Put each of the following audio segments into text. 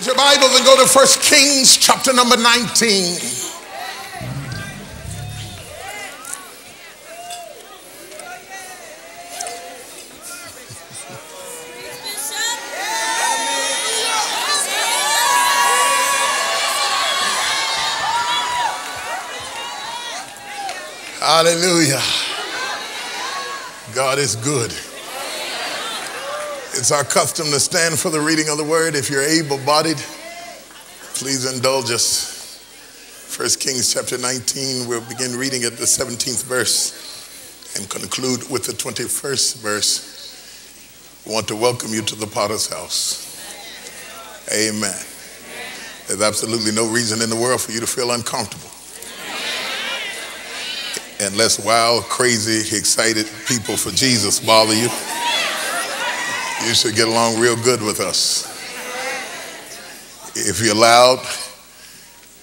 Get your Bibles and go to 1 Kings chapter number 19. Hallelujah. God is good. It's our custom to stand for the reading of the word. If you're able bodied, please indulge us. 1 Kings chapter 19, we'll begin reading at the 17th verse and conclude with the 21st verse. We want to welcome you to the potter's house. Amen. There's absolutely no reason in the world for you to feel uncomfortable. Unless wild, crazy, excited people for Jesus bother you. You should get along real good with us. If you're loud,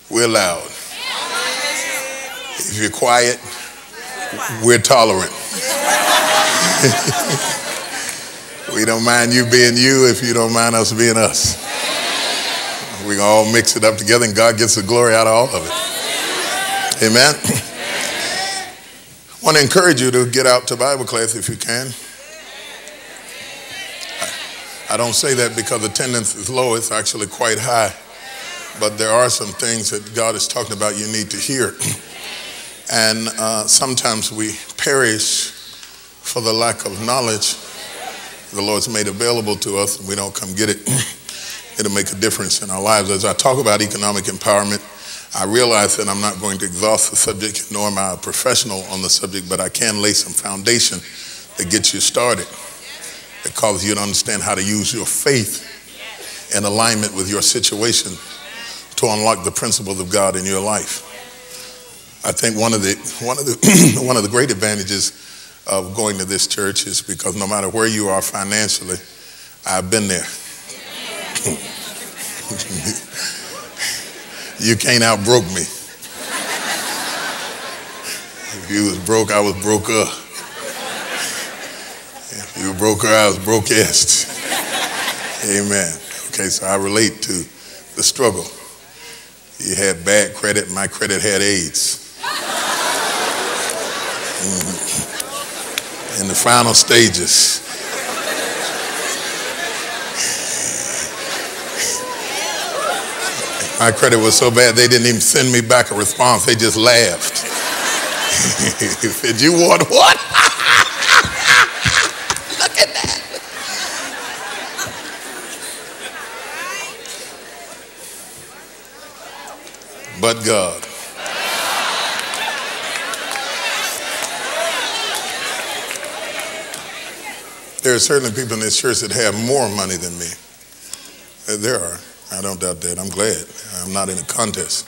we're loud. If you're quiet, we're tolerant. we don't mind you being you if you don't mind us being us. We can all mix it up together and God gets the glory out of all of it. Amen. I want to encourage you to get out to Bible class if you can. I don't say that because attendance is low, it's actually quite high. But there are some things that God is talking about you need to hear. And uh, sometimes we perish for the lack of knowledge the Lord's made available to us, and we don't come get it. It'll make a difference in our lives. As I talk about economic empowerment, I realize that I'm not going to exhaust the subject, nor am I a professional on the subject, but I can lay some foundation that gets you started that causes you to understand how to use your faith in alignment with your situation to unlock the principles of God in your life. I think one of the one of the one of the great advantages of going to this church is because no matter where you are financially, I've been there. you can't outbroke me. If you was broke, I was broke up. You broke her, I was brokest. Amen. Okay, so I relate to the struggle. You had bad credit, my credit had AIDS. Mm-hmm. In the final stages. My credit was so bad they didn't even send me back a response. They just laughed. said, You want what? But God. There are certainly people in this church that have more money than me. Uh, there are. I don't doubt that. I'm glad. I'm not in a contest.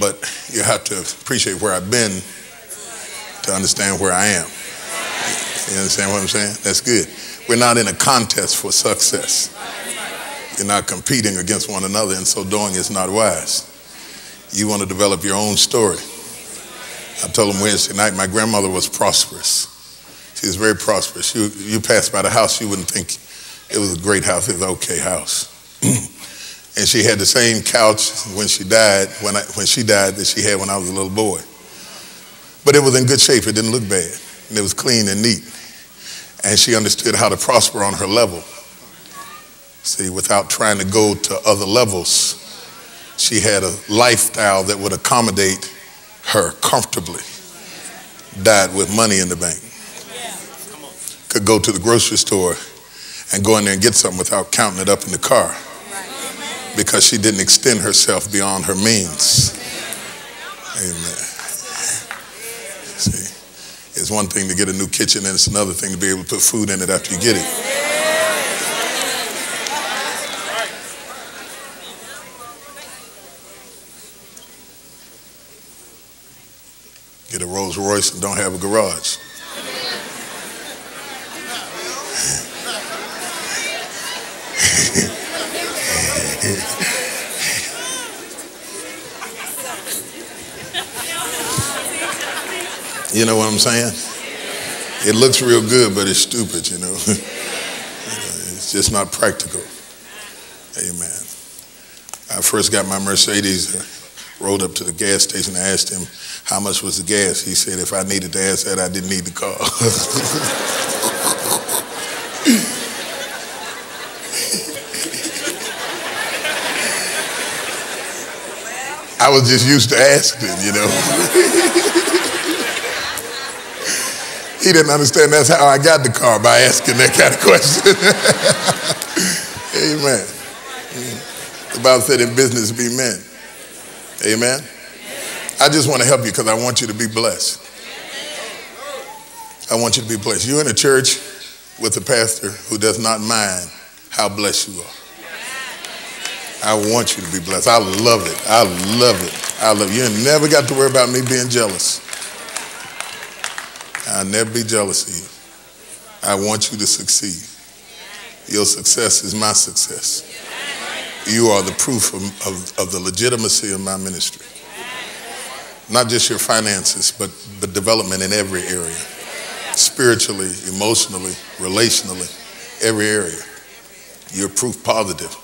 But you have to appreciate where I've been to understand where I am. You understand what I'm saying? That's good. We're not in a contest for success. You're not competing against one another, and so doing is not wise you want to develop your own story. I told him Wednesday night my grandmother was prosperous. She was very prosperous. You, you passed by the house, you wouldn't think it was a great house, it was an okay house. and she had the same couch when she died, when, I, when she died, that she had when I was a little boy. But it was in good shape, it didn't look bad, and it was clean and neat. And she understood how to prosper on her level. See, without trying to go to other levels she had a lifestyle that would accommodate her comfortably. Died with money in the bank. Could go to the grocery store and go in there and get something without counting it up in the car because she didn't extend herself beyond her means. Amen. See, it's one thing to get a new kitchen and it's another thing to be able to put food in it after you get it. Rolls Royce and don't have a garage. you know what I'm saying? It looks real good, but it's stupid, you know. it's just not practical. Amen. I first got my Mercedes, I rode up to the gas station. and asked him how much was the gas. He said if I needed to ask that, I didn't need the car. I was just used to asking, you know. he didn't understand that's how I got the car by asking that kind of question. Amen. The Bible said in business be men. Amen. I just want to help you because I want you to be blessed. I want you to be blessed. You're in a church with a pastor who does not mind how blessed you are. I want you to be blessed. I love it. I love it. I love it. You never got to worry about me being jealous. I'll never be jealous of you. I want you to succeed. Your success is my success. You are the proof of, of, of the legitimacy of my ministry. Not just your finances, but, but development in every area spiritually, emotionally, relationally, every area. You're proof positive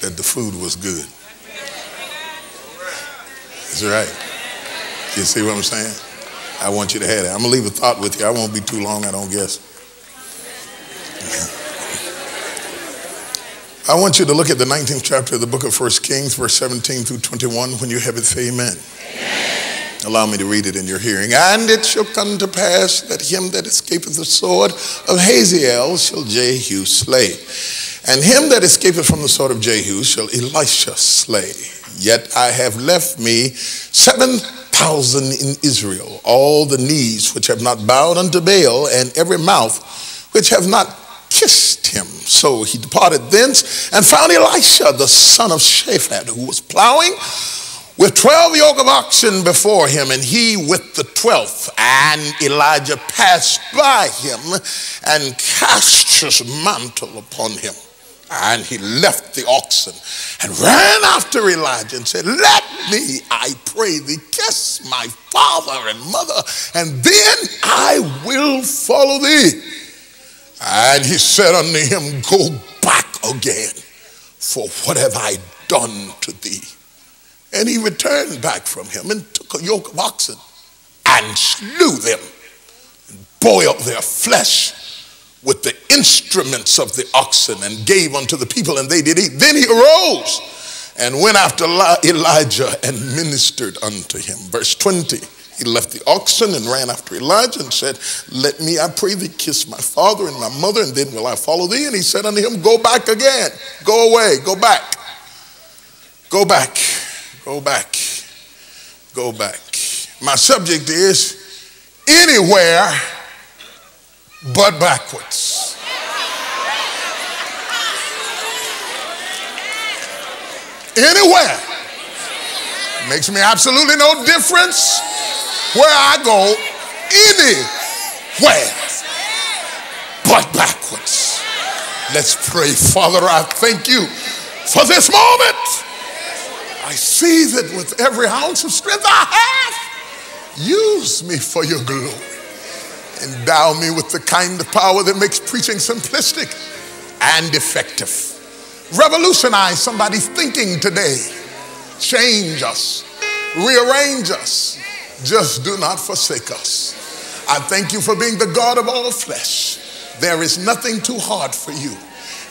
that the food was good. That's right. You see what I'm saying? I want you to have that. I'm going to leave a thought with you. I won't be too long, I don't guess. I want you to look at the 19th chapter of the book of 1 Kings, verse 17 through 21. When you have it, say amen. amen. Allow me to read it in your hearing. And it shall come to pass that him that escapeth the sword of Hazael shall Jehu slay. And him that escapeth from the sword of Jehu shall Elisha slay. Yet I have left me seven thousand in Israel, all the knees which have not bowed unto Baal, and every mouth which have not kissed him. So he departed thence and found Elisha, the son of Shaphat, who was plowing with 12 yoke of oxen before him, and he with the 12th. And Elijah passed by him and cast his mantle upon him. And he left the oxen and ran after Elijah and said, Let me, I pray thee, kiss my father and mother, and then I will follow thee. And he said unto him, Go back again, for what have I done to thee? And he returned back from him and took a yoke of oxen and slew them and boiled their flesh with the instruments of the oxen and gave unto the people, and they did eat. Then he arose and went after Elijah and ministered unto him. Verse 20. He left the oxen and ran after Elijah and said, Let me, I pray thee, kiss my father and my mother, and then will I follow thee. And he said unto him, Go back again. Go away. Go back. Go back. Go back. Go back. My subject is anywhere but backwards. Anywhere. Makes me absolutely no difference where I go anywhere but backwards. Let's pray. Father, I thank you for this moment. I see that with every ounce of strength I have, use me for your glory. Endow me with the kind of power that makes preaching simplistic and effective. Revolutionize somebody's thinking today. Change us, rearrange us, just do not forsake us. I thank you for being the God of all flesh. There is nothing too hard for you.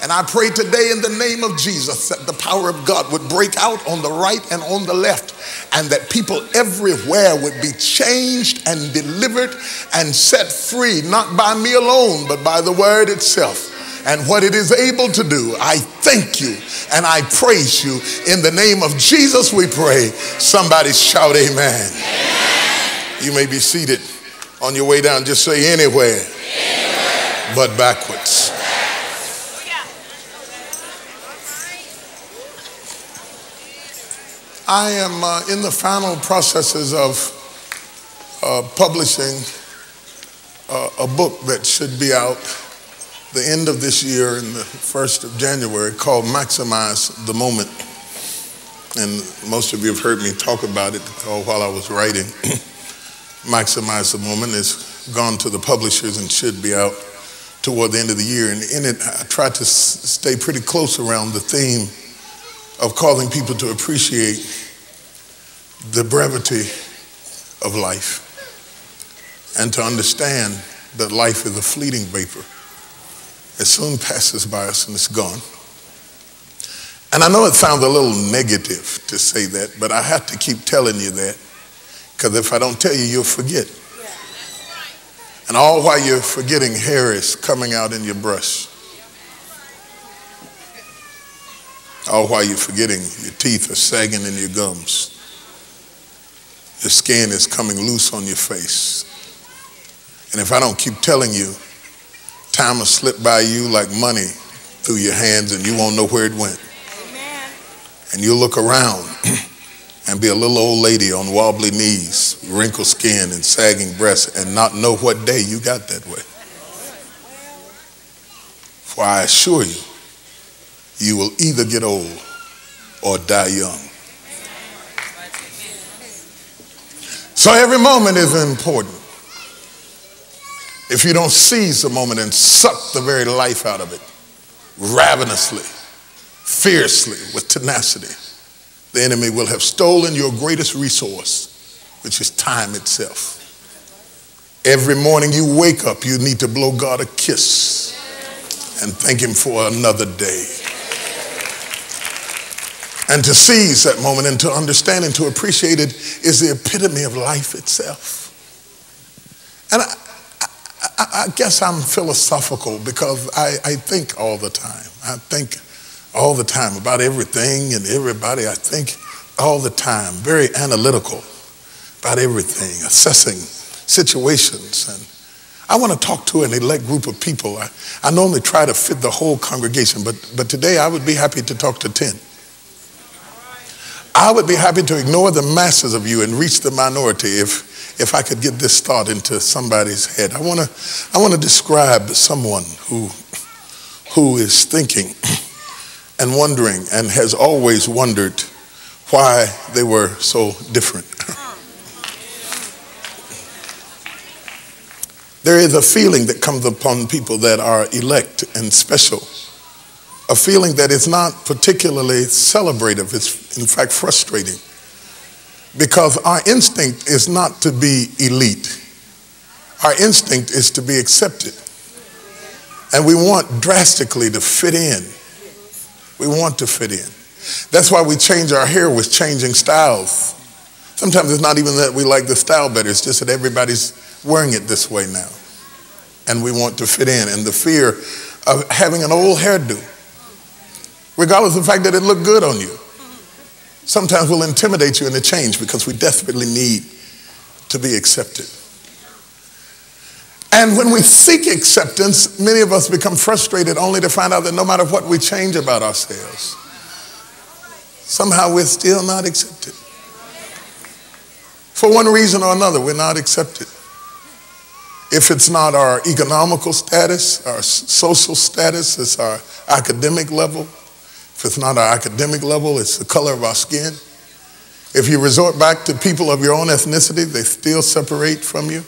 And I pray today in the name of Jesus that the power of God would break out on the right and on the left, and that people everywhere would be changed and delivered and set free, not by me alone, but by the word itself and what it is able to do. I thank you and I praise you. In the name of Jesus, we pray. Somebody shout, Amen. amen. You may be seated on your way down. Just say anywhere, anywhere. but backwards. I am uh, in the final processes of uh, publishing uh, a book that should be out the end of this year and the first of January called Maximize the Moment. And most of you have heard me talk about it while I was writing. Maximize the Moment has gone to the publishers and should be out toward the end of the year. And in it, I tried to stay pretty close around the theme of calling people to appreciate the brevity of life and to understand that life is a fleeting vapor. It soon passes by us and it's gone. And I know it sounds a little negative to say that, but I have to keep telling you that because if I don't tell you, you'll forget. And all while you're forgetting, hair is coming out in your brush. All while you're forgetting, your teeth are sagging in your gums. Your skin is coming loose on your face. And if I don't keep telling you, time will slip by you like money through your hands and you won't know where it went. Amen. And you'll look around and be a little old lady on wobbly knees, wrinkled skin and sagging breasts and not know what day you got that way. For I assure you, you will either get old or die young. So every moment is important. If you don't seize the moment and suck the very life out of it, ravenously, fiercely, with tenacity, the enemy will have stolen your greatest resource, which is time itself. Every morning you wake up, you need to blow God a kiss and thank Him for another day. And to seize that moment and to understand and to appreciate it is the epitome of life itself. And I, I, I guess I'm philosophical because I, I think all the time. I think all the time about everything and everybody. I think all the time, very analytical about everything, assessing situations. And I want to talk to an elect group of people. I, I normally try to fit the whole congregation, but, but today I would be happy to talk to 10. I would be happy to ignore the masses of you and reach the minority if, if I could get this thought into somebody's head. I want to I want to describe someone who, who is thinking and wondering and has always wondered why they were so different. there is a feeling that comes upon people that are elect and special, a feeling that is not particularly celebrative, it's in fact frustrating. Because our instinct is not to be elite. Our instinct is to be accepted. And we want drastically to fit in we want to fit in. That's why we change our hair with changing styles. Sometimes it's not even that we like the style better, it's just that everybody's wearing it this way now. And we want to fit in. And the fear of having an old hairdo, regardless of the fact that it looked good on you, sometimes will intimidate you into change because we desperately need to be accepted. And when we seek acceptance, many of us become frustrated only to find out that no matter what we change about ourselves, somehow we're still not accepted. For one reason or another, we're not accepted. If it's not our economical status, our social status, it's our academic level. If it's not our academic level, it's the color of our skin. If you resort back to people of your own ethnicity, they still separate from you.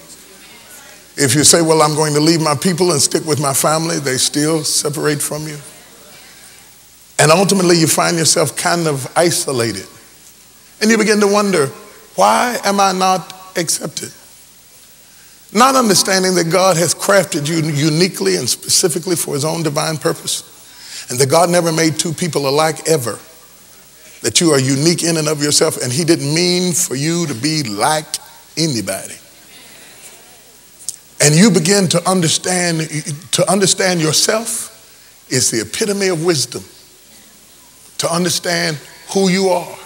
If you say, Well, I'm going to leave my people and stick with my family, they still separate from you. And ultimately, you find yourself kind of isolated. And you begin to wonder, Why am I not accepted? Not understanding that God has crafted you uniquely and specifically for his own divine purpose, and that God never made two people alike ever. That you are unique in and of yourself, and he didn't mean for you to be like anybody and you begin to understand to understand yourself is the epitome of wisdom. To understand who you are.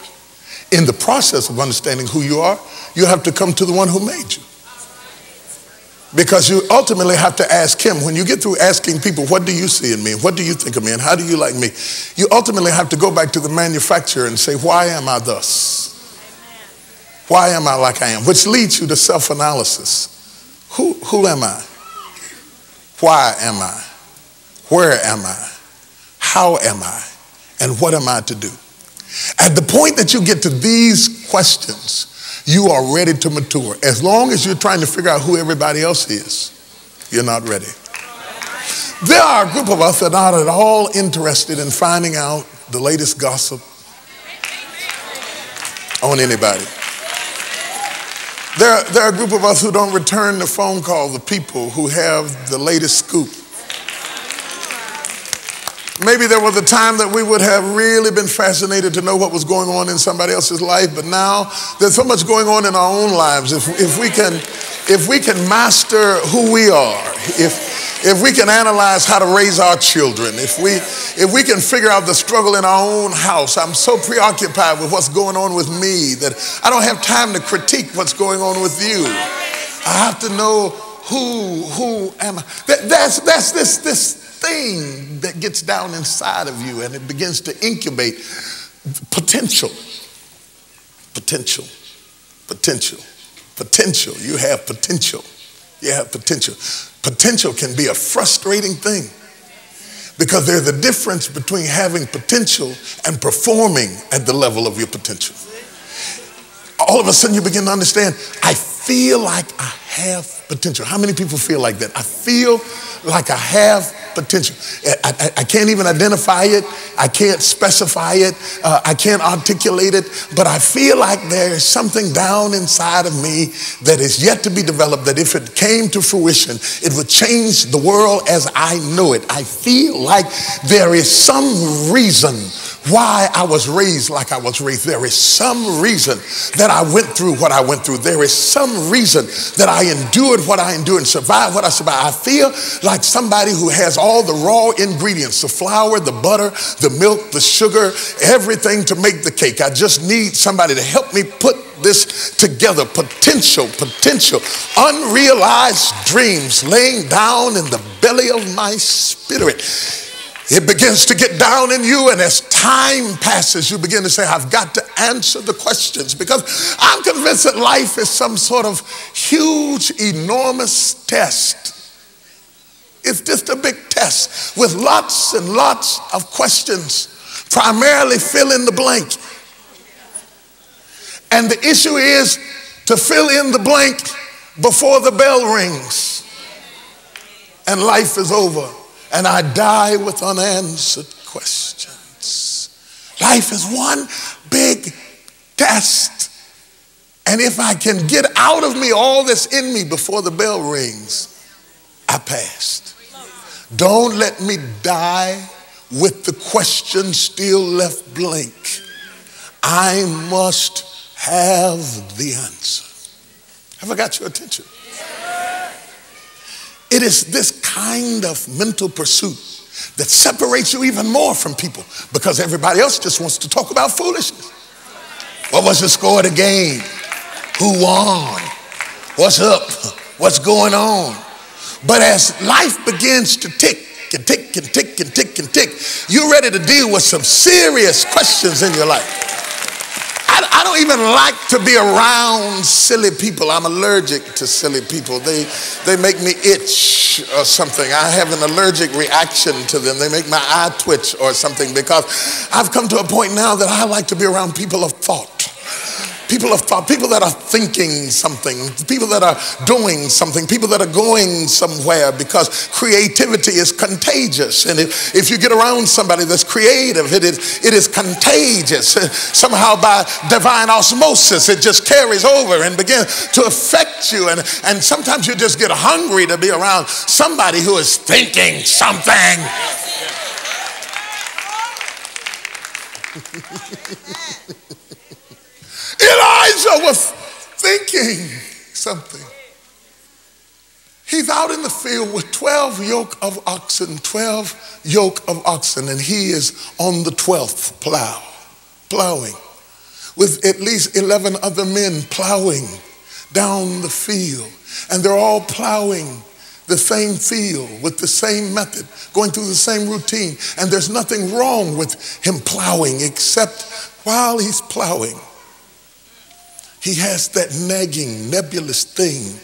In the process of understanding who you are you have to come to the one who made you. Because you ultimately have to ask him. When you get through asking people what do you see in me? What do you think of me? And how do you like me? You ultimately have to go back to the manufacturer and say why am i thus? Why am i like i am? Which leads you to self-analysis who, who am I? Why am I? Where am I? How am I? And what am I to do? At the point that you get to these questions, you are ready to mature. As long as you're trying to figure out who everybody else is, you're not ready. There are a group of us that are not at all interested in finding out the latest gossip, on anybody. There, there are a group of us who don't return the phone call, the people who have the latest scoop. Maybe there was a time that we would have really been fascinated to know what was going on in somebody else's life, but now there's so much going on in our own lives. If, if, we, can, if we can master who we are, if, if we can analyze how to raise our children, if we, if we can figure out the struggle in our own house, I'm so preoccupied with what's going on with me that I don't have time to critique what's going on with you. I have to know who, who am I? That, that's, that's this, this thing that gets down inside of you and it begins to incubate potential. Potential. Potential. Potential. You have potential. You have potential potential can be a frustrating thing because there's a difference between having potential and performing at the level of your potential. All of a sudden, you begin to understand I feel like I have potential. How many people feel like that? I feel like I have potential. I, I, I, can't even identify it. I can't specify it. Uh, I can't articulate it. But I feel like there is something down inside of me that is yet to be developed that if it came to fruition, it would change the world as I know it. I feel like there is some reason why I was raised like I was raised. There is some reason that I went through what I went through. There is some reason that I endured what I endured and survived what I survived. I feel like somebody who has all the raw ingredients the flour, the butter, the milk, the sugar, everything to make the cake. I just need somebody to help me put this together. Potential, potential, unrealized dreams laying down in the belly of my spirit. It begins to get down in you, and as time passes, you begin to say, I've got to answer the questions because I'm convinced that life is some sort of huge, enormous test. It's just a big test with lots and lots of questions, primarily fill in the blank. And the issue is to fill in the blank before the bell rings and life is over and I die with unanswered questions. Life is one big test. And if I can get out of me all that's in me before the bell rings, I passed. Don't let me die with the question still left blank. I must have the answer. Have I got your attention? It is this kind of mental pursuit that separates you even more from people because everybody else just wants to talk about foolishness. What was the score of the game? Who won? What's up? What's going on? But as life begins to tick and tick and tick and tick and tick, you're ready to deal with some serious questions in your life. I, don't even like to be around silly people. I'm allergic to silly people. They, they make me itch or something. I have an allergic reaction to them. They make my eye twitch or something because I've come to a point now that I like to be around people of thought people of thought, people that are thinking something, people that are doing something, people that are going somewhere because creativity is contagious. And if, if you get around somebody that's creative, it is, it is contagious. Somehow by divine osmosis, it just carries over and begins to affect you. And, and sometimes you just get hungry to be around somebody who is thinking something. Elijah was thinking something. He's out in the field with 12 yoke of oxen, 12 yoke of oxen, and he is on the 12th plow, plowing, with at least 11 other men plowing down the field. And they're all plowing the same field with the same method, going through the same routine. And there's nothing wrong with him plowing except while he's plowing, he has that nagging, nebulous thing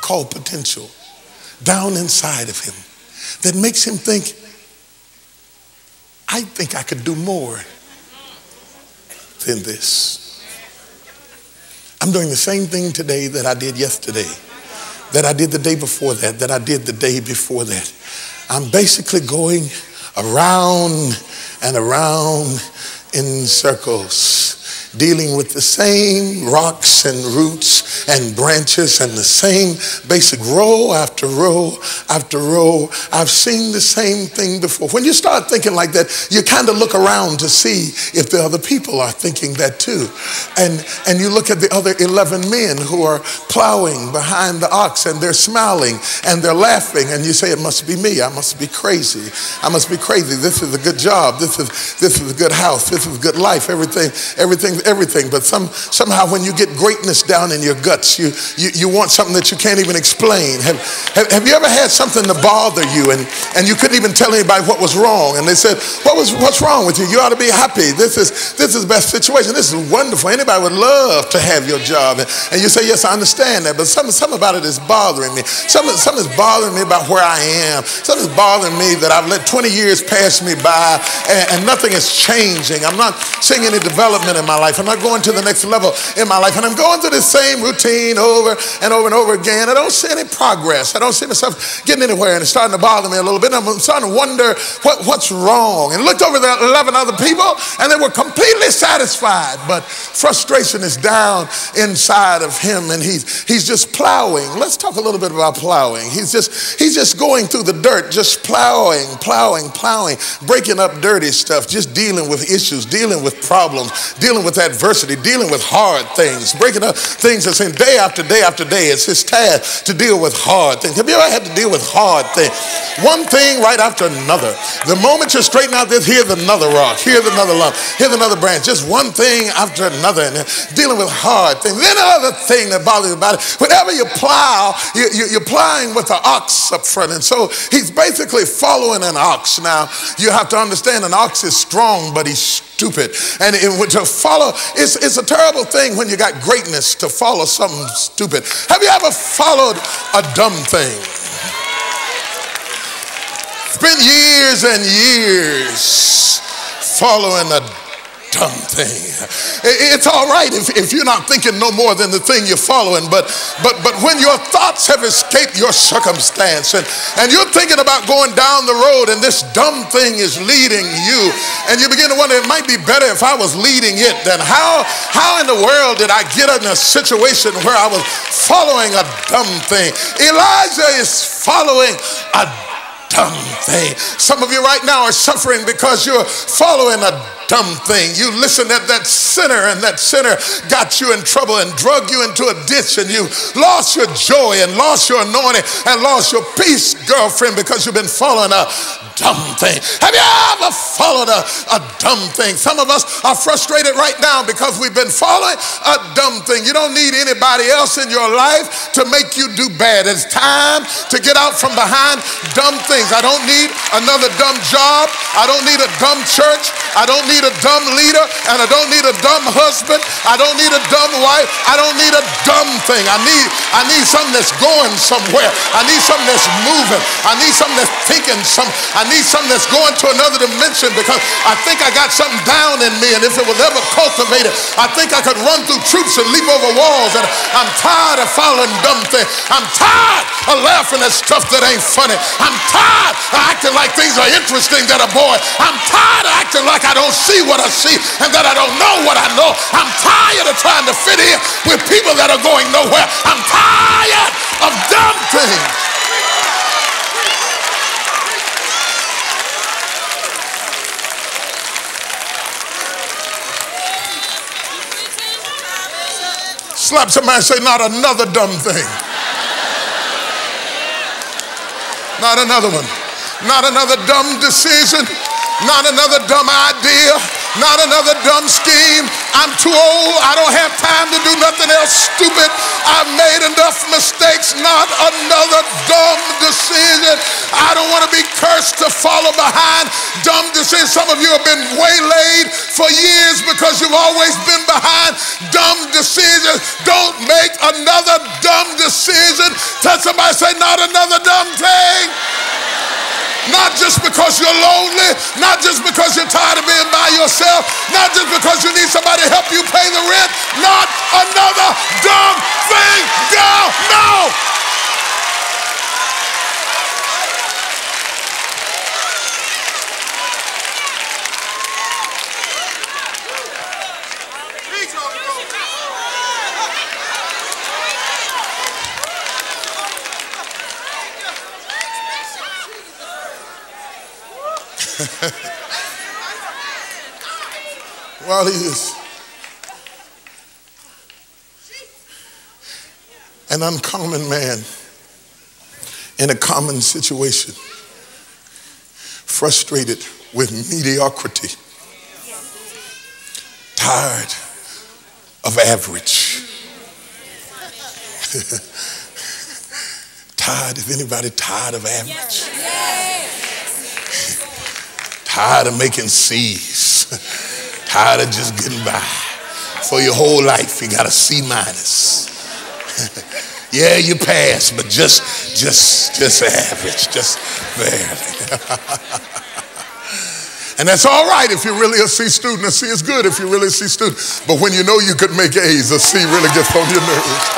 called potential down inside of him that makes him think, I think I could do more than this. I'm doing the same thing today that I did yesterday, that I did the day before that, that I did the day before that. I'm basically going around and around in circles dealing with the same rocks and roots and branches and the same basic row after row after row. I've seen the same thing before. When you start thinking like that, you kind of look around to see if the other people are thinking that too. And, and you look at the other 11 men who are plowing behind the ox and they're smiling and they're laughing and you say, it must be me. I must be crazy. I must be crazy. This is a good job. This is, this is a good house. This is a good life. Everything, everything everything. But some, somehow when you get greatness down in your guts, you, you, you want something that you can't even explain. Have, have, have you ever had something to bother you and, and you couldn't even tell anybody what was wrong? And they said, what was, what's wrong with you? You ought to be happy. This is, this is the best situation. This is wonderful. Anybody would love to have your job. And, and you say, yes, I understand that. But something, something about it is bothering me. Something, something is bothering me about where I am. Something's bothering me that I've let 20 years pass me by and, and nothing is changing. I'm not seeing any development in my life. I'm not going to the next level in my life. And I'm going through the same routine over and over and over again. I don't see any progress. I don't see myself getting anywhere. And it's starting to bother me a little bit. I'm starting to wonder what, what's wrong. And looked over the 11 other people and they were completely satisfied. But frustration is down inside of him and he's, he's just plowing. Let's talk a little bit about plowing. He's just, he's just going through the dirt, just plowing, plowing, plowing, breaking up dirty stuff, just dealing with issues, dealing with problems, dealing with adversity, dealing with hard things, breaking up things that's in day after day after day. It's his task to deal with hard things. Have you ever had to deal with hard things? One thing right after another. The moment you straighten out this, here's another rock, here's another lump, here's another branch. Just one thing after another, and dealing with hard things. Then another thing that bothers you about it. Whenever you plow, you, you, you're plowing with an ox up front, and so he's basically following an ox. Now you have to understand, an ox is strong, but he's stupid. And it, would to follow, it's, it's a terrible thing when you got greatness to follow something stupid. Have you ever followed a dumb thing? Spent years and years following a dumb thing. It's all right if, if you're not thinking no more than the thing you're following, but but but when your thoughts have escaped your circumstance and, and you're thinking about going down the road and this dumb thing is leading you, and you begin to wonder, it might be better if I was leading it than how how in the world did I get in a situation where I was following a dumb thing? Elijah is following a dumb thing. Some of you right now are suffering because you're following a dumb thing. You listen at that sinner, and that sinner got you in trouble and drug you into a ditch, and you lost your joy and lost your anointing and lost your peace, girlfriend, because you've been following a dumb thing. Have you ever followed a, a dumb thing? Some of us are frustrated right now because we've been following a dumb thing. You don't need anybody else in your life to make you do bad. It's time to get out from behind dumb things. I don't need another dumb job. I don't need a dumb church. I don't need a dumb leader. And I don't need a dumb husband. I don't need a dumb wife. I don't need a dumb thing. I need, I need something that's going somewhere. I need something that's moving. I need something that's thinking some. I need something that's going to another dimension because I think I got something down in me. And if it was ever cultivated, I think I could run through troops and leap over walls. And I'm tired of following dumb things. I'm tired of laughing at stuff that ain't funny. I'm tired of acting like things are interesting that are boring. I'm tired of acting like I don't see what I see and that I don't know what I know. I'm tired of trying to fit in with people that are going nowhere. I'm tired of dumb things. Slap somebody and say, Not another dumb thing. Not another one. Not another dumb decision. Not another dumb idea. Not another dumb scheme. I'm too old. I don't have time to do nothing else stupid. I've made enough mistakes. Not another dumb decision. I don't want to be cursed to follow behind dumb decisions. Some of you have been waylaid for years because you've always been behind dumb decisions. Don't make another dumb decision. Tell somebody, say, not another dumb thing. Not just because you're lonely, not just because you're tired of being by yourself, not just because you need somebody to help you pay the rent, not another dumb thing. Go, no. While he is an uncommon man in a common situation, frustrated with mediocrity, tired of average. tired, is anybody tired of average? Tired of making C's, tired of just getting by. For your whole life, you got a C minus. yeah, you pass, but just, just, just average, just barely. and that's all right if you're really a C student. A C is good if you're really a C student. But when you know you could make A's, a C really gets on your nerves.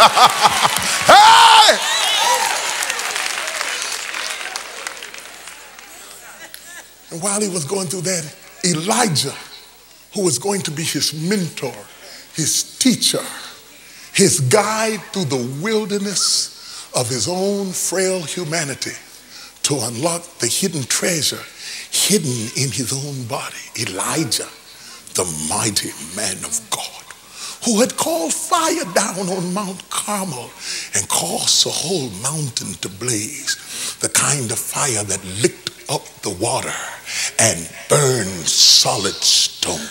hey! And while he was going through that, Elijah, who was going to be his mentor, his teacher, his guide through the wilderness of his own frail humanity to unlock the hidden treasure hidden in his own body. Elijah, the mighty man of God, who had called fire down on Mount Carmel and caused the whole mountain to blaze, the kind of fire that licked up the water and burned solid stone.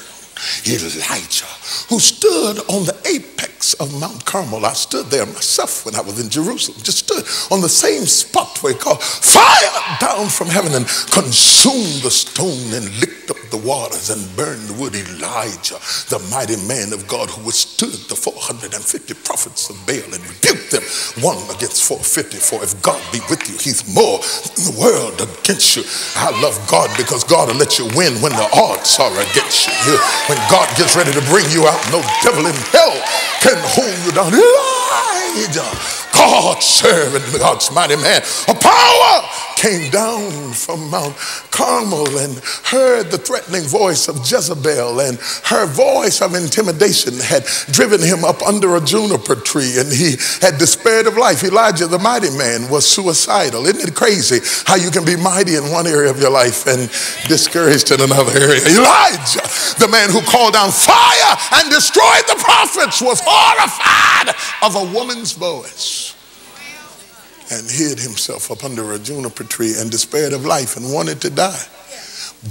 Elijah, who stood on the apex of Mount Carmel. I stood there myself when I was in Jerusalem, just stood on the same spot where he called fire down from heaven and consumed the stone and licked up the waters and burned the wood. Elijah, the mighty man of God who withstood the 450 prophets of Baal and rebuked them one against 450. For if God be with you, he's more than the world against you. I love God because God will let you win when the odds are against you. When God gets ready to bring you out, no devil in hell can hold you down. Elijah, God servant, God's mighty man, a power came down from Mount Carmel and heard the threatening voice of Jezebel, and her voice of intimidation had driven him up under a juniper tree, and he had despaired of life. Elijah, the mighty man, was suicidal. Isn't it crazy how you can be mighty in one area of your life and discouraged in another area? Elijah, the man who called down fire and destroyed the prophets, was horrified of a woman's voice and hid himself up under a juniper tree and despaired of life and wanted to die.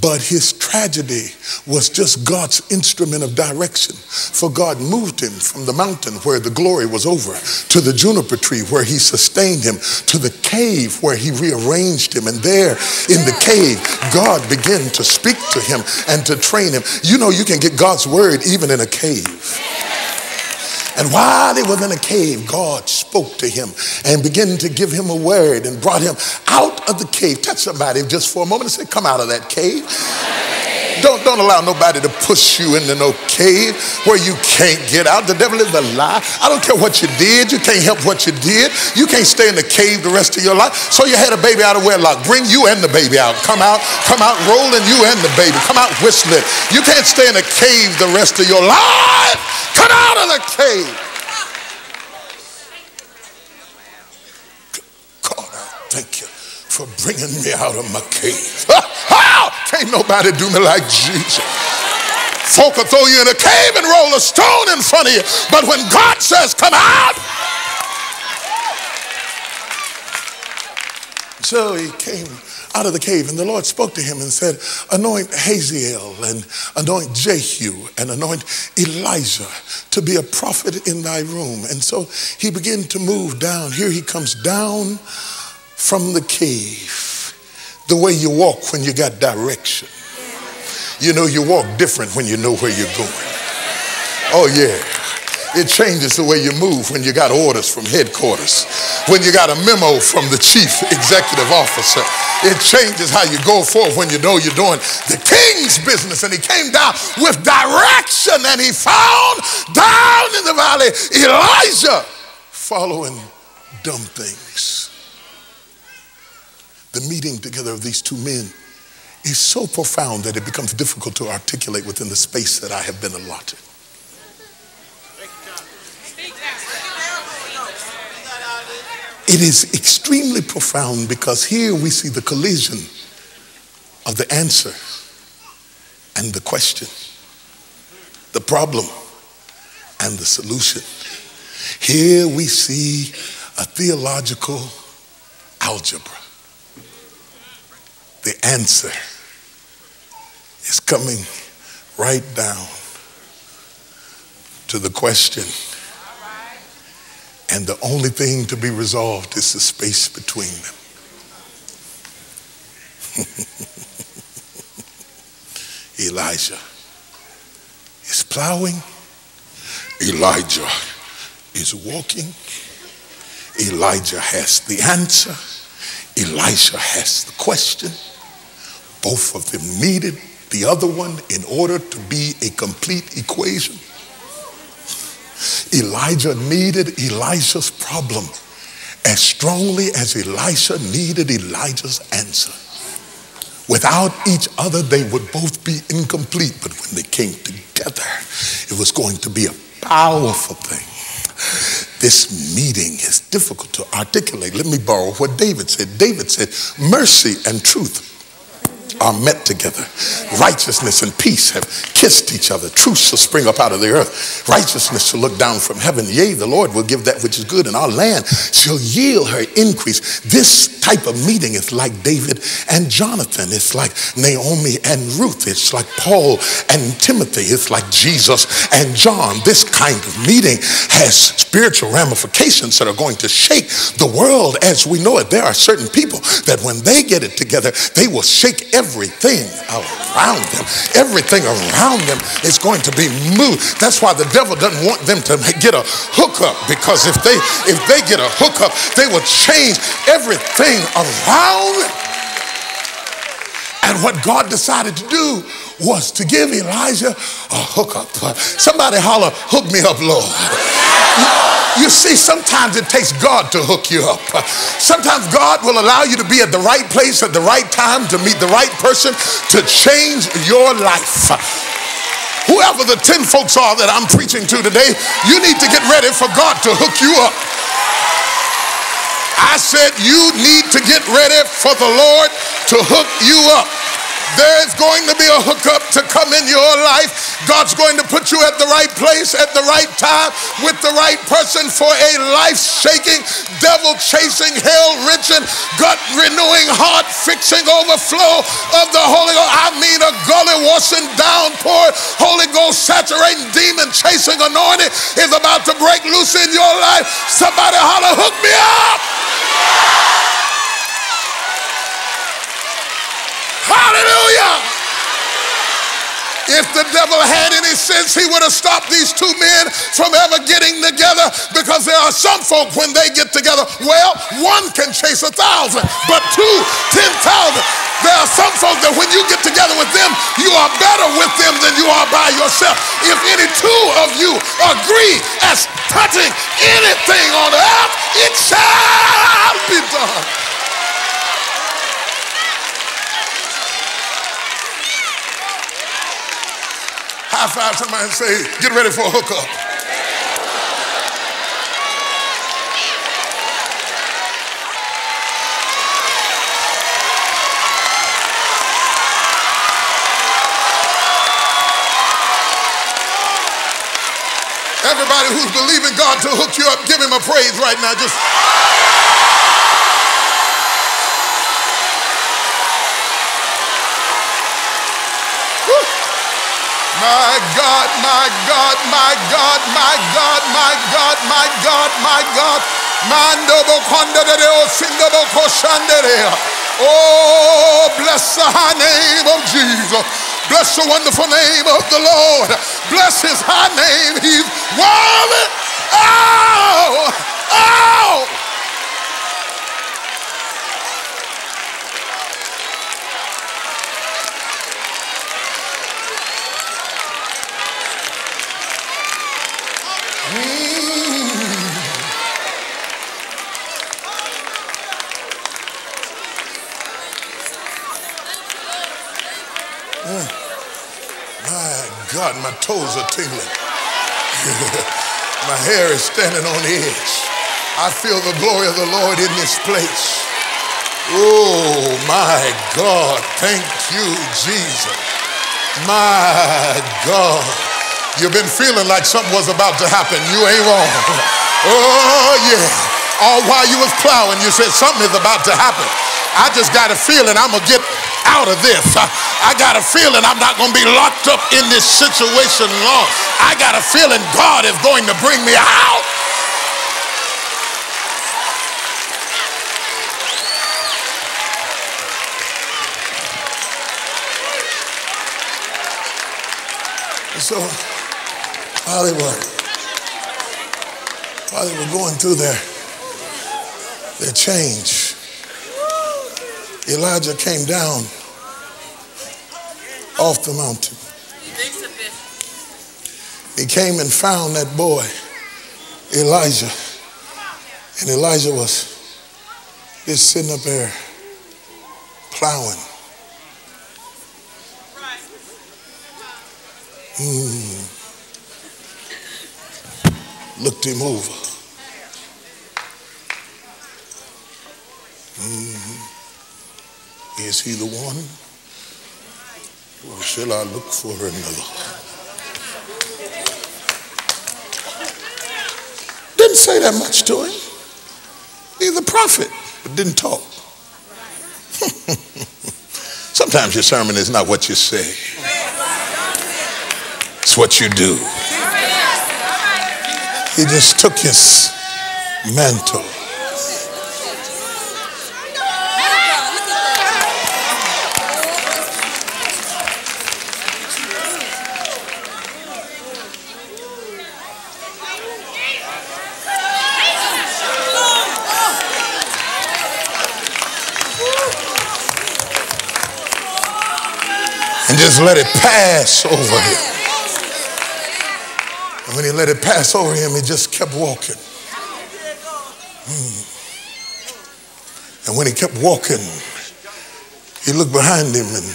But his tragedy was just God's instrument of direction. For God moved him from the mountain where the glory was over to the juniper tree where he sustained him to the cave where he rearranged him. And there in the cave, God began to speak to him and to train him. You know, you can get God's word even in a cave. And while he was in a cave, God spoke to him and began to give him a word and brought him out of the cave. Touch somebody just for a moment and say, Come out of that cave. Don't, don't allow nobody to push you into no cave where you can't get out. The devil is a lie. I don't care what you did. You can't help what you did. You can't stay in the cave the rest of your life. So you had a baby out of wedlock. Bring you and the baby out. Come out, come out rolling you and the baby. Come out whistling. You can't stay in a cave the rest of your life. Come out of the cave. God, I thank you for bringing me out of my cave. How? Ah! Can't nobody do me like Jesus. Folk will throw you in a cave and roll a stone in front of you. But when God says, come out, so he came out of the cave, and the Lord spoke to him and said, Anoint Hazael and anoint Jehu and anoint Elijah to be a prophet in thy room. And so he began to move down. Here he comes down from the cave, the way you walk when you got direction. You know, you walk different when you know where you're going. Oh, yeah. It changes the way you move when you got orders from headquarters, when you got a memo from the chief executive officer. It changes how you go forward when you know you're doing the king's business. And he came down with direction and he found down in the valley Elijah following dumb things the meeting together of these two men is so profound that it becomes difficult to articulate within the space that I have been allotted. It is extremely profound because here we see the collision of the answer and the question, the problem and the solution. Here we see a theological algebra. The answer is coming right down to the question. And the only thing to be resolved is the space between them. Elisha is plowing, Elijah is walking. Elijah has the answer, Elisha has the question. Both of them needed the other one in order to be a complete equation. Elijah needed Elisha's problem as strongly as Elisha needed Elijah's answer. Without each other, they would both be incomplete. But when they came together, it was going to be a powerful thing. This meeting is difficult to articulate. Let me borrow what David said. David said, Mercy and truth are met together. Righteousness and peace have kissed each other. Truth shall spring up out of the earth. Righteousness shall look down from heaven. Yea, the Lord will give that which is good, and our land shall yield her increase. This type of meeting is like David and Jonathan. It's like Naomi and Ruth. It's like Paul and Timothy. It's like Jesus and John. This kind of meeting has spiritual ramifications that are going to shake the world as we know it. There are certain people that when they get it together, they will shake everything around them. Everything around them is going to be moved. That's why the devil doesn't want them to get a hookup because if they if they get a hookup, they will change everything around. And what God decided to do was to give Elisha a hookup. Somebody holler, hook me up, Lord. You see, sometimes it takes God to hook you up. Sometimes God will allow you to be at the right place at the right time to meet the right person to change your life. Whoever the 10 folks are that I'm preaching to today, you need to get ready for God to hook you up. I said, You need to get ready for the Lord to hook you up. There's going to be a hookup to come in your life. God's going to put you at the right place at the right time with the right person for a life shaking, devil chasing, hell wrenching, gut renewing, heart fixing overflow of the Holy Ghost. I mean, a gully washing downpour, Holy Ghost saturating, demon chasing anointing is about to break loose in your life. Somebody holler, hook me up. Hallelujah. If the devil had any sense, he would have stopped these two men from ever getting together because there are some folk when they get together, well, one can chase a thousand, but two, ten thousand. There are some folk that when you get together with them, you are better with them than you are by yourself. If any two of you agree as touching anything on earth, it shall be done. High five somebody and say, get ready for a hookup. Everybody who's believing God to hook you up, give him a praise right now. Just My God, my God, my God, my God, my God, my God, my God. Mandobo kondereo sindobo koshanderea. Oh, bless the high name of Jesus. Bless the wonderful name of the Lord. Bless his high name. He's worthy. Oh, oh. God, my toes are tingling. my hair is standing on edge. I feel the glory of the Lord in this place. Oh my God, thank you, Jesus. My God. You've been feeling like something was about to happen. You ain't wrong. Oh, yeah. All while you was plowing, you said something is about to happen. I just got a feeling I'm to get out of this. I, got a feeling I'm not to be locked up in this situation long. I got a feeling God is going to bring me out. So while they were while they were going through their their change, Elisha came down off the mountain. He came and found that boy, Elisha. And Elijah was just sitting up there plowing. Mm. Looked him over. Is he the one? Or shall I look for another? Didn't say that much to him. He's a prophet, but didn't talk. Sometimes your sermon is not what you say it's what you do. He just took his mantle. Just let it pass over him. And when he let it pass over him, he just kept walking. Mm. And when he kept walking, he looked behind him and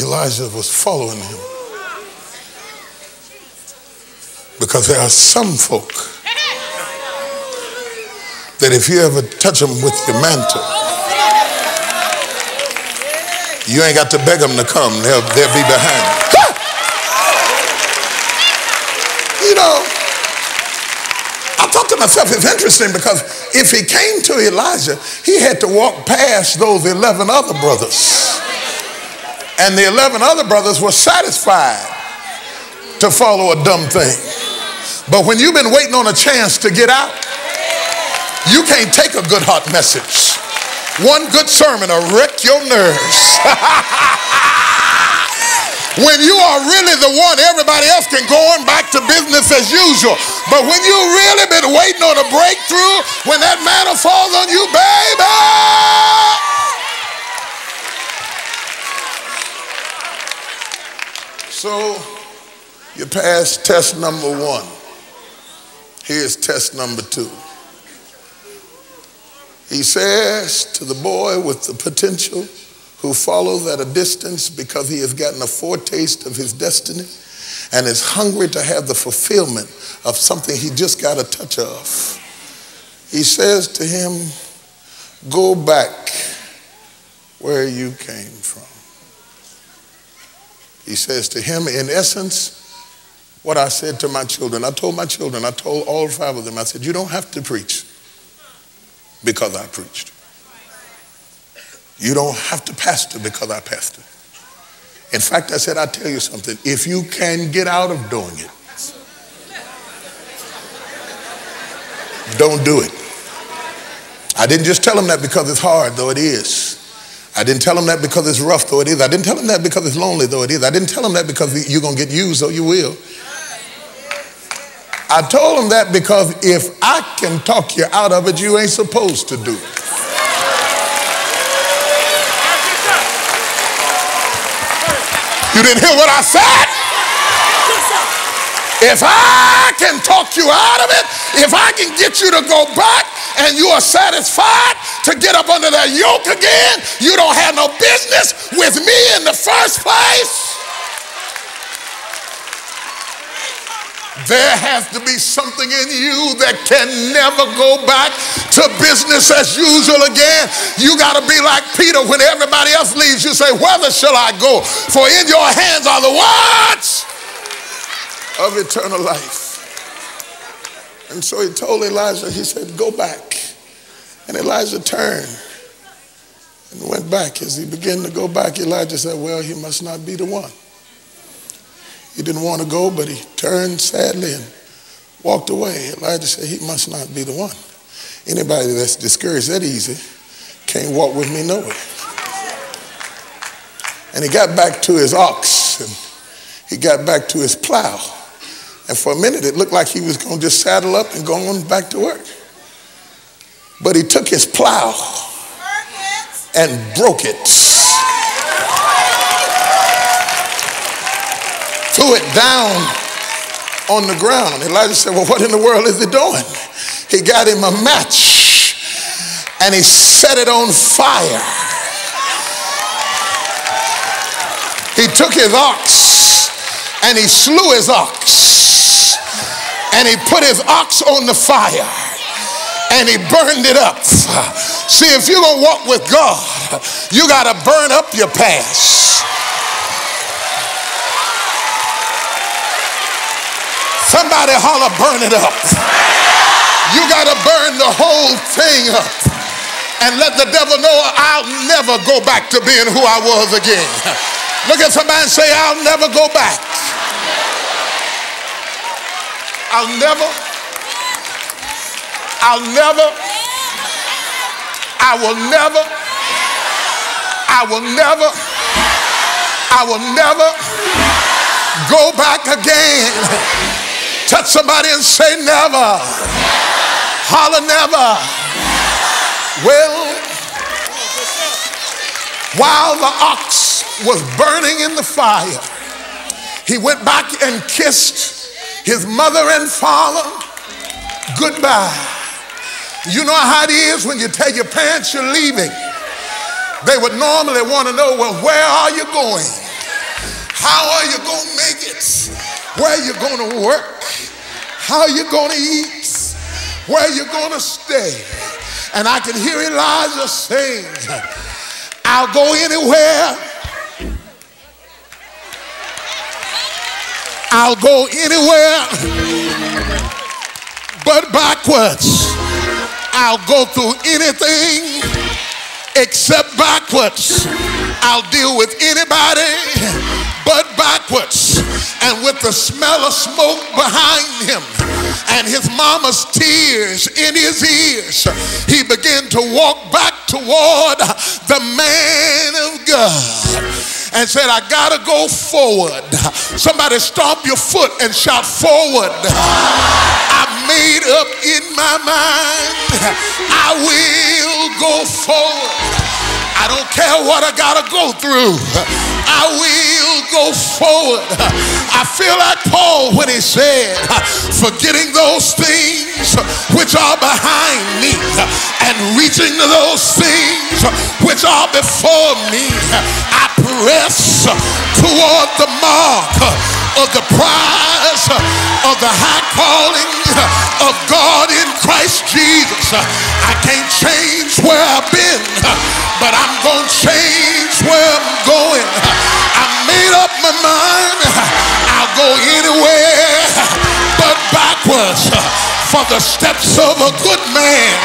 Elisha was following him. Because there are some folk that if you ever touch them with your mantle, you ain't got to beg them to come, they'll, they'll be behind. You know, I thought to myself, it's interesting because if he came to Elisha, he had to walk past those 11 other brothers. And the 11 other brothers were satisfied to follow a dumb thing. But when you've been waiting on a chance to get out, you can't take a good hot message. One good sermon will wreck your nerves. when you are really the one, everybody else can go on back to business as usual. But when you really been waiting on a breakthrough, when that mantle falls on you, baby. So you passed test number one. Here's test number two. He says to the boy with the potential who follows at a distance because he has gotten a foretaste of his destiny and is hungry to have the fulfillment of something he just got a touch of. He says to him, Go back where you came from. He says to him, in essence, what I said to my children. I told my children, I told all five of them, I said, You don't have to preach because I preached. You don't have to pastor because I pastor. In fact, I said, I'll tell you something. If you can get out of doing it, don't do it. I didn't just tell him that because it's hard, though it is. I didn't tell him that because it's rough, though it is. I didn't tell him that because it's lonely, though it is. I didn't tell him that because you're going to get used, though you will. I told him that because if I can talk you out of it, you ain't supposed to do it. You didn't hear what I said? If I can talk you out of it, if I can get you to go back and you are satisfied to get up under that yoke again, you don't have no business with me in the first place. There has to be something in you that can never go back to business as usual again. You got to be like Peter when everybody else leaves. You say, Whither shall I go? For in your hands are the words of eternal life. And so he told Elisha, he said, Go back. And Elisha turned and went back. As he began to go back, Elijah said, Well, he must not be the one. He didn't want to go, but he turned sadly and walked away. Elijah said, He must not be the one. Anybody that's discouraged that easy can't walk with me nowhere. And he got back to his ox and he got back to his plow. And for a minute, it looked like he was going to just saddle up and go on back to work. But he took his plow and broke it threw it down on the ground. Elijah said, Well, what in the world is he doing? He got him a match and he set it on fire. He took his ox and he slew his ox and he put his ox on the fire and he burned it up. See, if you're going to walk with God, you got to burn up your past. Somebody holler, burn it up. You got to burn the whole thing up and let the devil know I'll never go back to being who I was again. Look at somebody and say, I'll never go back. I'll never, I'll never, I will never, I will never, I will never go back again. Touch somebody and say never. Holler never. Well, while the ox was burning in the fire, he went back and kissed his mother and father goodbye. You know how it is when you tell your parents you're leaving. They would normally want to know, well, where are you going? How are you going to make it? Where are you going to work? How you going to eat, where you going to stay. And I can hear Elisha saying, I'll go anywhere. I'll go anywhere but backwards. I'll go through anything except backwards. I'll deal with anybody but backwards. And with the smell of smoke behind him and his mama's tears in his ears, he began to walk back toward the man of God and said, I gotta go forward. Somebody stomp your foot and shout forward. I made up in my mind, I will go forward. I don't care what I gotta go through. I will go forward. I feel like Paul when he said, forgetting those things which are behind me and reaching to those things which are before me. I press toward the mark of the prize of the high calling of God in Christ Jesus. I can't change where I've been, but I'm going to change where I'm going. I made up my mind. I'll go anywhere but backwards. For the steps of a good man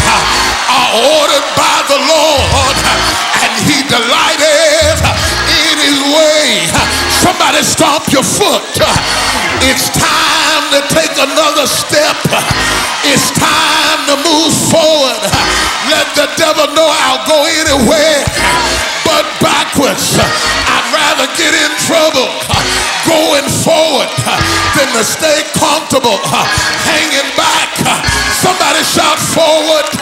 are ordered by the Lord, and he delighted in his way. Somebody stomp your foot. It's time to take another step. It's time to move forward. Let the devil know I'll go anywhere but backwards. I'd rather get in trouble going forward than to stay comfortable hanging back. Somebody shout forward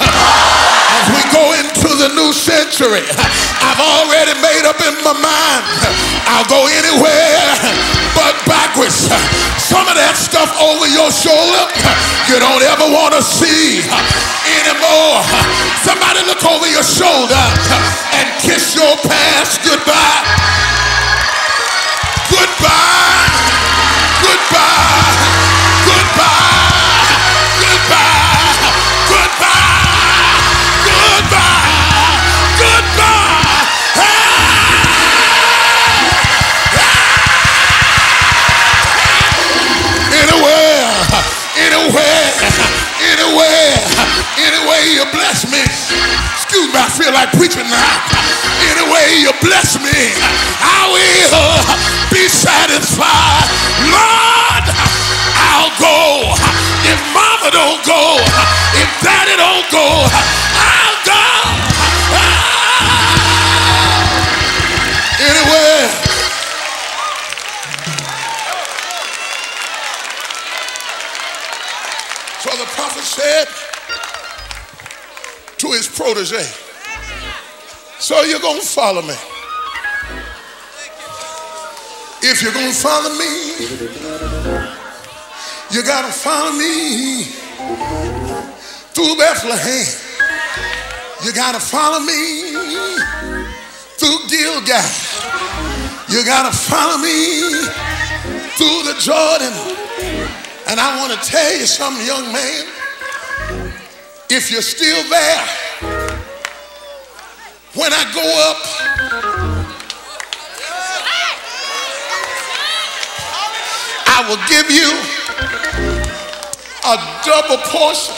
century. I've already made up in my mind. I'll go anywhere but backwards. Some of that stuff over your shoulder you don't ever want to see anymore. Somebody look over your shoulder and kiss your past. Goodbye. Feel like preaching now. Anyway, you bless me, I will be satisfied. Lord, I'll go. If mama don't go, if daddy don't go, I'll go. Anyway. So the prophet said to his protege, So you're going to follow me. If you're going to follow me, you got to follow me through Bethlehem. You got to follow me through Gilgal. You got to follow me through the Jordan. And I want to tell you something, young man. If you're still there, when I go up, I will give you a double portion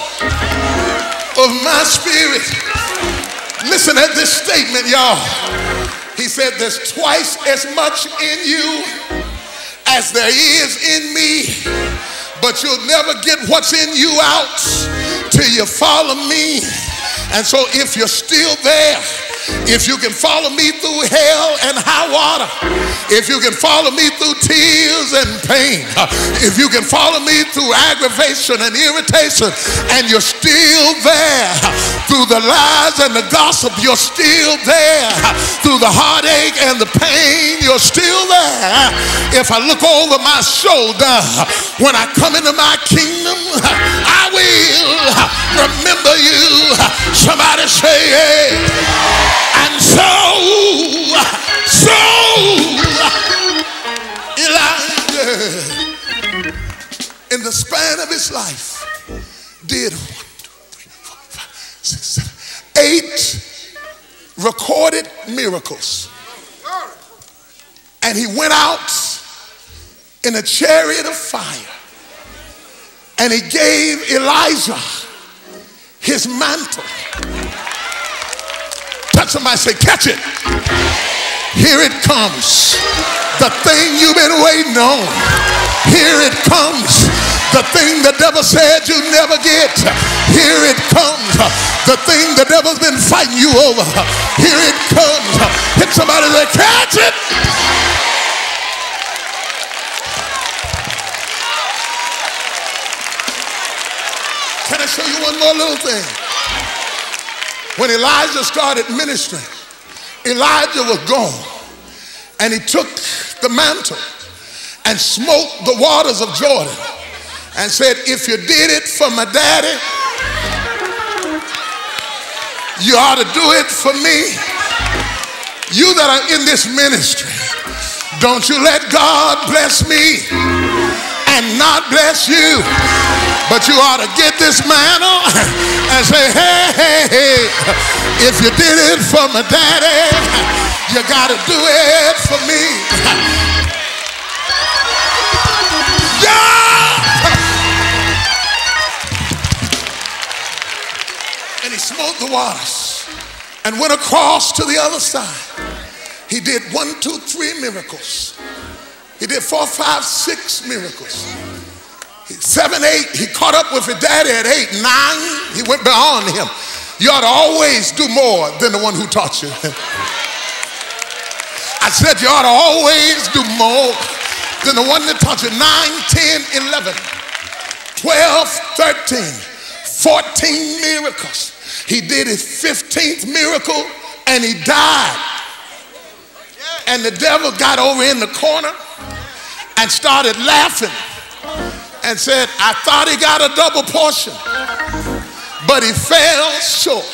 of my spirit. Listen at this statement, y'all. He said, There's twice as much in you as there is in me but you'll never get what's in you out till you follow me. And so if you're still there, if you can follow me through hell and high water, if you can follow me through tears and pain, if you can follow me through aggravation and irritation, and you're still there through the lies and the gossip, you're still there through the heartache and the pain, you're still there. If I look over my shoulder when I come into my kingdom, I will remember you. Somebody say, yeah. And so, so Elijah, in the span of his life, did one, two, three, four, five, six, seven, eight recorded miracles. And he went out in a chariot of fire and he gave Elisha his mantle. Touch somebody, say, catch it. Here it comes. The thing you've been waiting on. Here it comes. The thing the devil said you never get. Here it comes. The thing the devil's been fighting you over. Here it comes. Hit somebody say, catch it. Can I show you one more little thing? When Elisha started ministering, Elijah was gone. And he took the mantle and smote the waters of Jordan and said, If you did it for my daddy, you ought to do it for me. You that are in this ministry, don't you let God bless me and not bless you. But you ought to get this mantle and say, hey, hey, hey, if you did it for my daddy, you got to do it for me. Yeah! And he smote the waters and went across to the other side. He did one, two, three miracles. He did four, five, six miracles. Seven, eight, he caught up with his daddy at eight. Nine, he went beyond him. You ought to always do more than the one who taught you. I said you ought to always do more than the one that taught you. 9, 10, 11, 12, 13, 14 miracles. He did his 15th miracle and he died. And the devil got over in the corner and started laughing and said, I thought he got a double portion, but he fell short.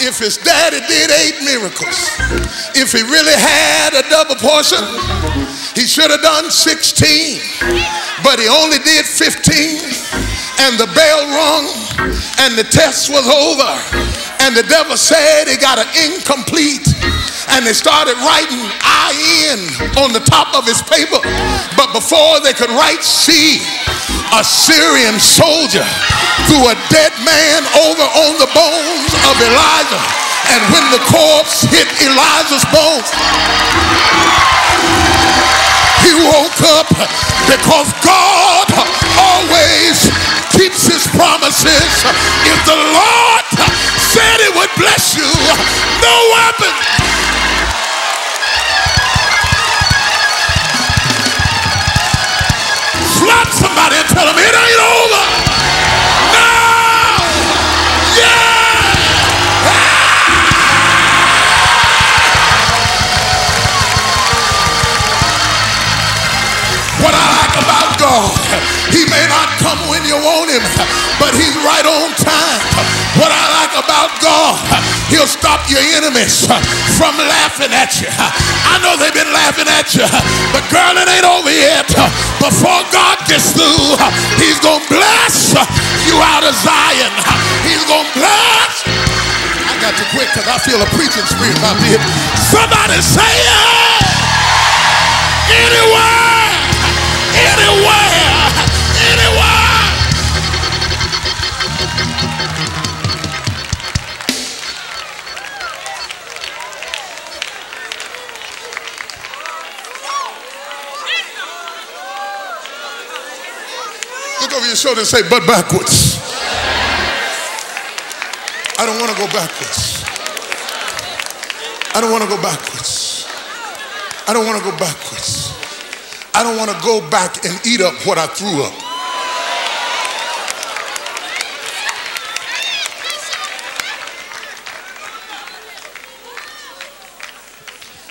If his daddy did eight miracles, if he really had a double portion, he should have done 16, but he only did 15, and the bell rung, and the test was over, and the devil said he got an incomplete and they started writing I-N on the top of his paper. But before they could write C, a Syrian soldier threw a dead man over on the bones of Elisha And when the corpse hit Elisha's bones, he woke up because God always keeps his promises. If the Lord said it would bless you, no weapon. Slap somebody and tell them it ain't over. He may not come when you want Him, but He's right on time. What I like about God, He'll stop your enemies from laughing at you. I know they've been laughing at you, but girl, it ain't over yet. Before God gets through, He's going to bless you out of Zion. He's going to bless. I got to quit because I feel a preaching spirit about me. Somebody say it. Anyway anywhere. Your shoulder and say, but backwards. I don't want to go backwards. I don't want to go backwards. I don't want to go backwards. I don't want to go back and eat up what I threw up.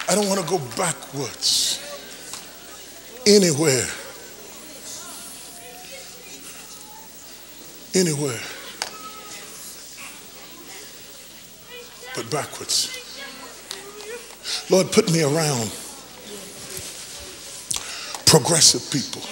I don't want to go backwards anywhere. Anywhere. But backwards. Lord, put me around progressive people.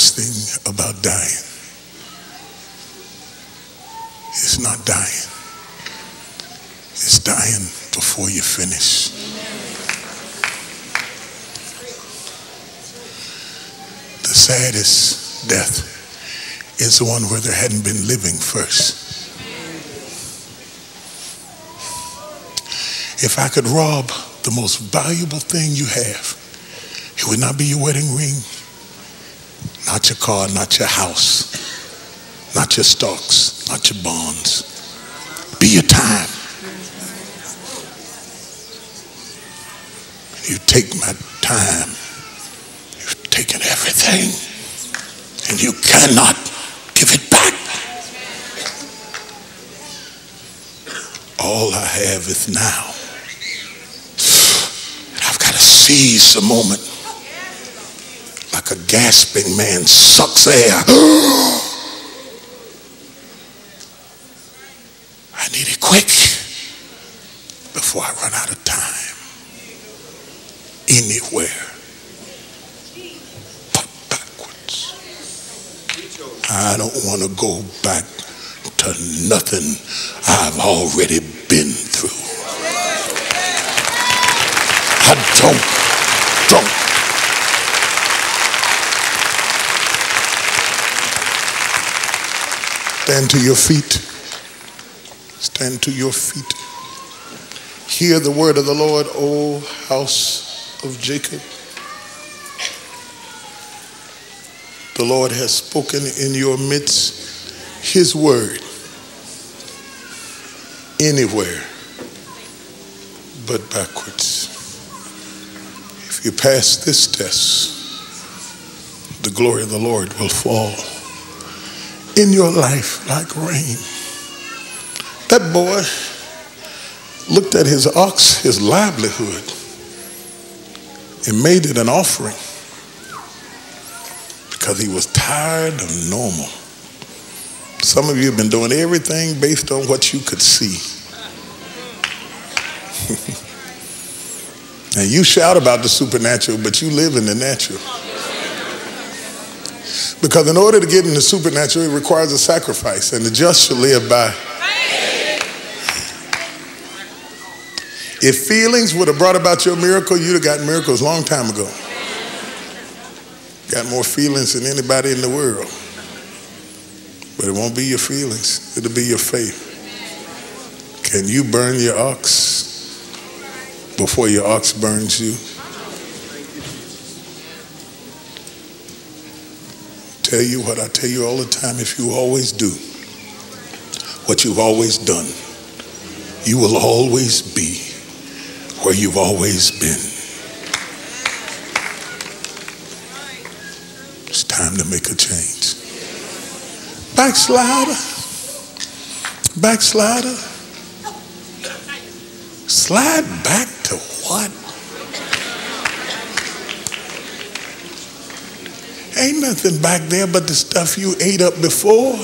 Worst thing about dying is not dying. It's dying before you finish. The saddest death is the one where there hadn't been living first. If I could rob the most valuable thing you have, it would not be your wedding ring, not your car, not your house, not your stocks, not your bonds. Be your time. You take my time. You've taken everything. And you cannot give it back. All I have is now. And I've got to seize the moment gasping man sucks air. I need it quick before I run out of time. Anywhere but backwards. I don't want to go back to nothing I've already been through. I don't, don't Stand to your feet. Stand to your feet. Hear the word of the Lord, O house of Jacob. The Lord has spoken in your midst his word anywhere but backwards. If you pass this test, the glory of the Lord will fall in your life like rain. That boy looked at his ox, his livelihood, and made it an offering because he was tired of normal. Some of you have been doing everything based on what you could see. and you shout about the supernatural, but you live in the natural. Because in order to get in the supernatural, it requires a sacrifice, and the just shall live by. If feelings would have brought about your miracle, you'd have gotten miracles a long time ago. Got more feelings than anybody in the world. But it won't be your feelings, it'll be your faith. Can you burn your ox before your ox burns you? Tell you what I tell you all the time if you always do what you've always done, you will always be where you've always been. It's time to make a change. Backslider. Backslider. Slide back to what? Ain't nothing back there but the stuff you ate up before.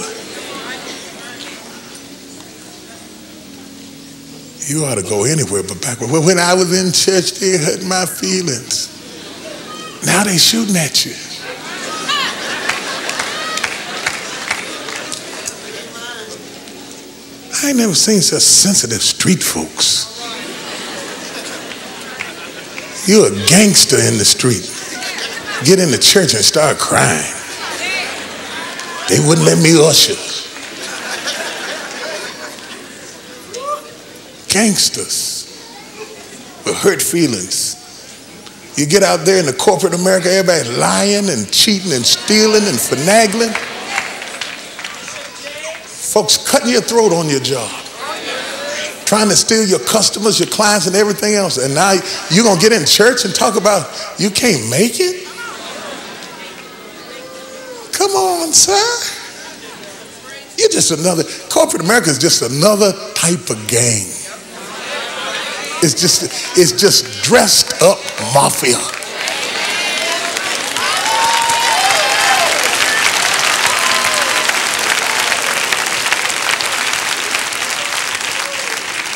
You ought to go anywhere but backward. When I was in church, they hurt my feelings. Now they shooting at you. I ain't never seen such sensitive street folks. You're a gangster in the street. Get in the church and start crying. They wouldn't let me usher. Gangsters with hurt feelings. You get out there in the corporate America, everybody lying and cheating and stealing and finagling. Folks cutting your throat on your job. Trying to steal your customers, your clients, and everything else. And now you're going to get in church and talk about you can't make it? Come on, sir. You're just another, corporate America is just another type of gang. It's just, it's just dressed up mafia.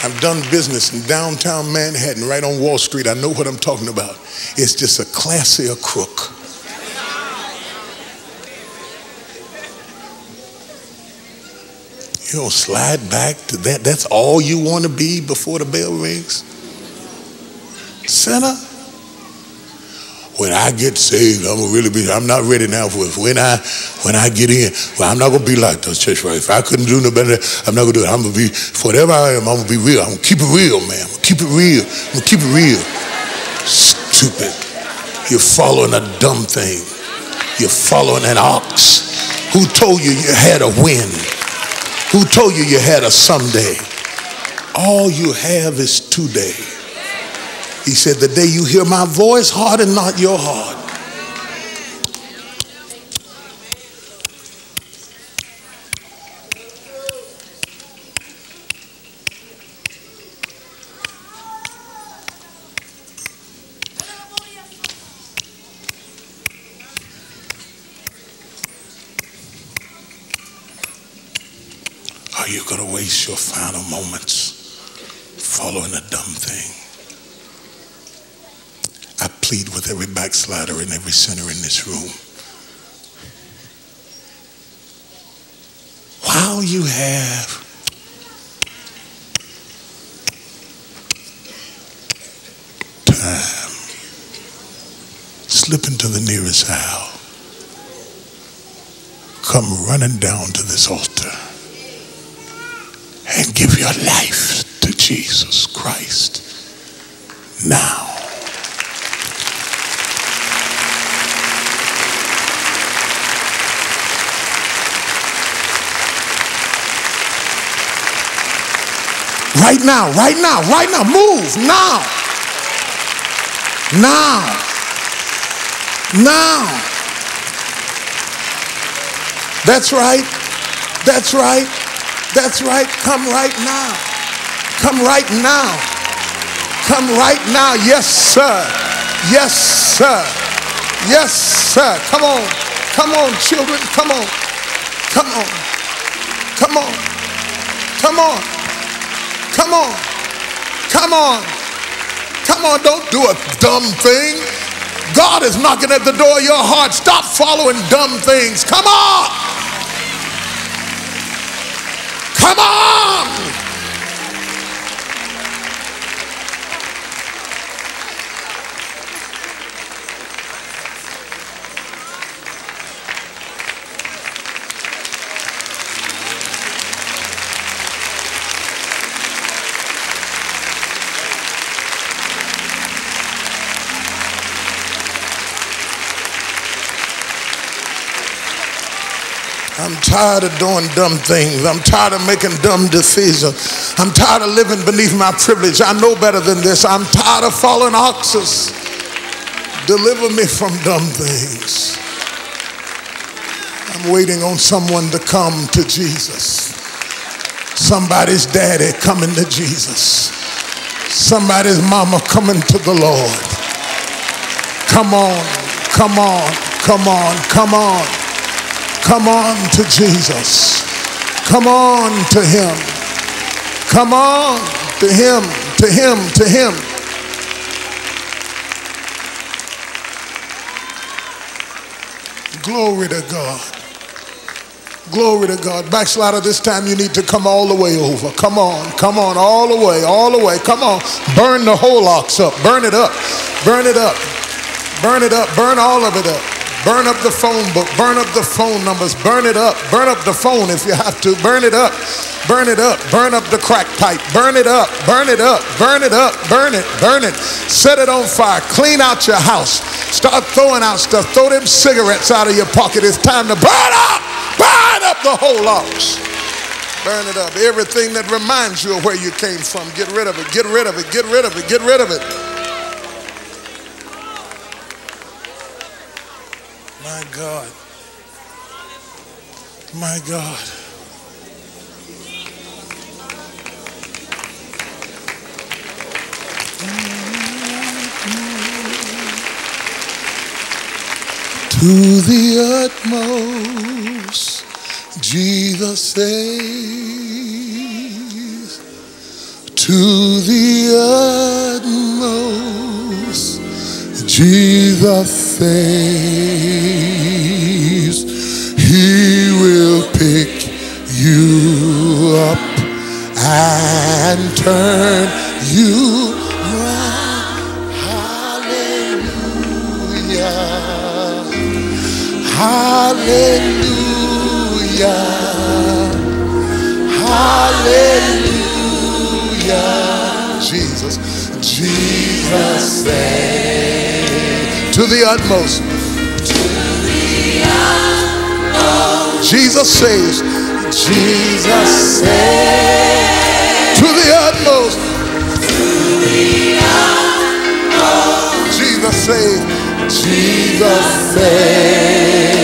I've done business in downtown Manhattan, right on Wall Street. I know what I'm talking about. It's just a classier crook. You don't slide back to that. That's all you want to be before the bell rings? Sinner? When I get saved, I'm gonna really be. I'm not ready now for it. When I when I get in, well, I'm not gonna be like those church right. If I couldn't do no better, I'm not gonna do it. I'm gonna be whatever I am. I'm gonna be real. I'm gonna keep it real, man. I'm gonna keep it real. I'm gonna keep it real. Stupid. You're following a dumb thing. You're following an ox. Who told you you had a win? Who told you you had a someday? All you have is today. He said, The day you hear my voice, harden not your heart. Are you going to waste your final moments following a dumb thing? I plead with every backslider and every sinner in this room. While you have time, slip into the nearest aisle. Come running down to this altar your life to Jesus Christ now. Right now, right now, right now, move now. Now. Now. That's right. That's right. That's right. Come right now. Come right now. Come right now. Yes, sir. Yes, sir. Yes, sir. Come on. Come on, children. Come on. Come on. Come on. Come on. Come on. Come on. Come on. Don't do a dumb thing. God is knocking at the door of your heart. Stop following dumb things. Come on. Come on. Tired of doing dumb things. I'm tired of making dumb decisions. I'm tired of living beneath my privilege. I know better than this. I'm tired of following oxes. Deliver me from dumb things. I'm waiting on someone to come to Jesus. Somebody's daddy coming to Jesus. Somebody's mama coming to the Lord. Come on, come on, come on, come on. Come on to Jesus. Come on to Him. Come on to Him, to Him, to Him. Glory to God. Glory to God. Backslider, this time you need to come all the way over. Come on, come on, all the way, all the way. Come on. Burn the whole ox up. Burn it up. Burn it up. Burn it up. Burn all of it up. Burn up the phone book. Burn up the phone numbers. Burn it up. Burn up the phone if you have to. Burn it up. Burn it up. Burn up the crack pipe. Burn it up. Burn it up. Burn it up. Burn it. Burn it. Set it on fire. Clean out your house. Start throwing out stuff. Throw them cigarettes out of your pocket. It's time to burn up. Burn up the whole house. Burn it up. Everything that reminds you of where you came from. Get rid of it. Get rid of it. Get rid of it. Get rid of it. My God. My God. To the utmost, Jesus saves. To the utmost, Jesus saves. He will pick you up and turn you round. Hallelujah. Hallelujah. Hallelujah. Jesus, Jesus saves to the utmost. Jesus saves. Jesus saves to the utmost. Jesus saves. Jesus saves.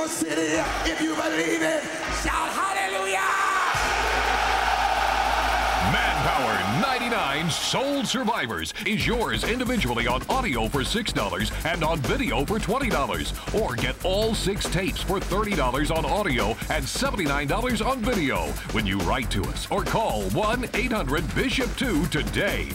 Your city. If you believe it, shout hallelujah! Manpower 99 Soul Survivors is yours individually on audio for $6 and on video for $20. Or get all six tapes for $30 on audio and $79 on video when you write to us or call 1 800 Bishop 2 today.